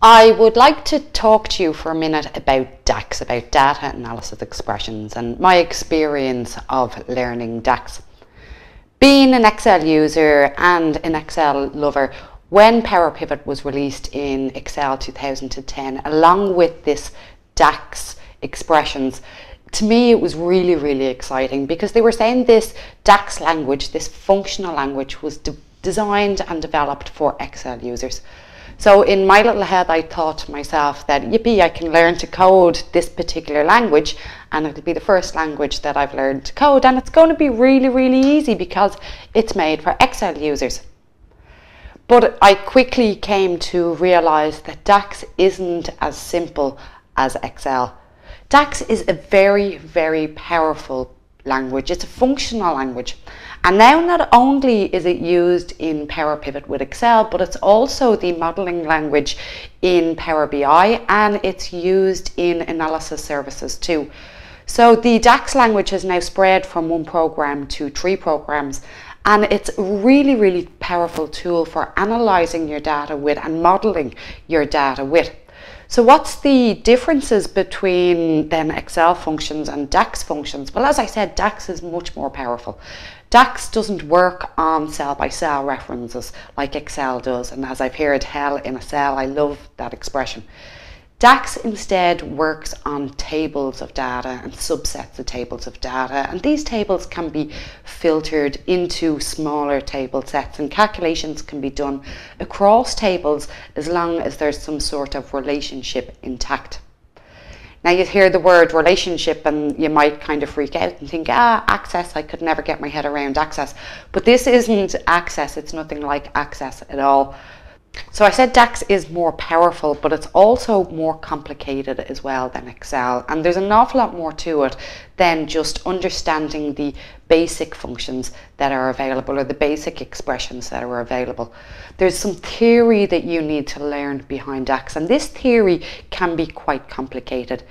I would like to talk to you for a minute about DAX, about data analysis expressions, and my experience of learning DAX. Being an Excel user and an Excel lover, when Power Pivot was released in Excel 2010, along with this DAX expressions, to me it was really, really exciting because they were saying this DAX language, this functional language, was de designed and developed for Excel users. So in my little head, I thought to myself that, yippee, I can learn to code this particular language and it'll be the first language that I've learned to code and it's going to be really, really easy because it's made for Excel users. But I quickly came to realize that DAX isn't as simple as Excel. DAX is a very, very powerful language. It's a functional language. And now not only is it used in Power Pivot with Excel, but it's also the modeling language in Power BI and it's used in analysis services too. So the DAX language has now spread from one program to three programs and it's a really, really powerful tool for analyzing your data with and modeling your data with. So what's the differences between then Excel functions and DAX functions? Well, as I said, DAX is much more powerful. DAX doesn't work on cell by cell references like Excel does. And as I've heard hell in a cell, I love that expression. DAX instead works on tables of data and subsets of tables of data and these tables can be filtered into smaller table sets and calculations can be done across tables as long as there's some sort of relationship intact. Now you hear the word relationship and you might kind of freak out and think, ah, access, I could never get my head around access. But this isn't access, it's nothing like access at all. So I said DAX is more powerful, but it's also more complicated as well than Excel. And there's an awful lot more to it than just understanding the basic functions that are available or the basic expressions that are available. There's some theory that you need to learn behind DAX, and this theory can be quite complicated.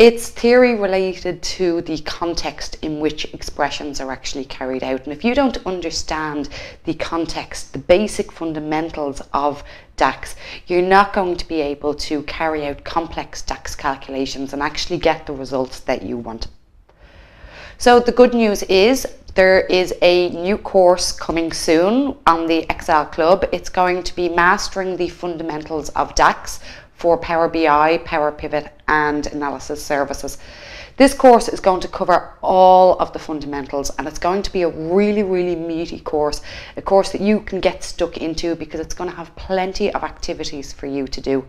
It's theory related to the context in which expressions are actually carried out. And if you don't understand the context, the basic fundamentals of DAX, you're not going to be able to carry out complex DAX calculations and actually get the results that you want. So the good news is there is a new course coming soon on the Excel Club. It's going to be Mastering the Fundamentals of DAX for Power BI, Power Pivot and Analysis Services. This course is going to cover all of the fundamentals and it's going to be a really, really meaty course, a course that you can get stuck into because it's going to have plenty of activities for you to do.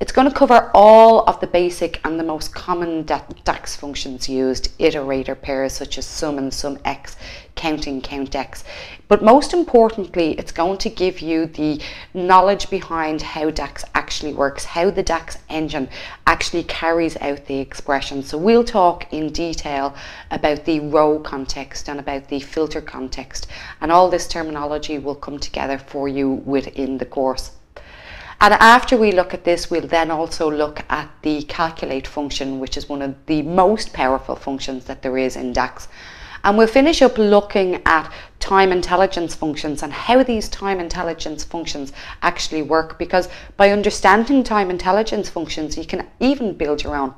It's going to cover all of the basic and the most common DAX functions used, iterator pairs such as sum and sum x, counting count x. But most importantly, it's going to give you the knowledge behind how DAX actually works, how the DAX engine actually carries out the expression. So we'll talk in detail about the row context and about the filter context. And all this terminology will come together for you within the course. And after we look at this, we'll then also look at the calculate function, which is one of the most powerful functions that there is in DAX. And we'll finish up looking at time intelligence functions and how these time intelligence functions actually work because by understanding time intelligence functions, you can even build your own.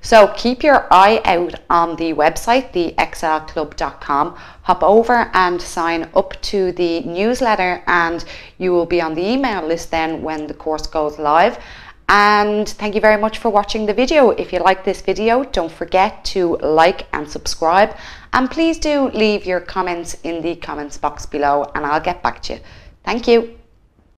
So keep your eye out on the website, the excelclub.com. Hop over and sign up to the newsletter and you will be on the email list then when the course goes live. And thank you very much for watching the video. If you like this video, don't forget to like and subscribe. And please do leave your comments in the comments box below and I'll get back to you. Thank you.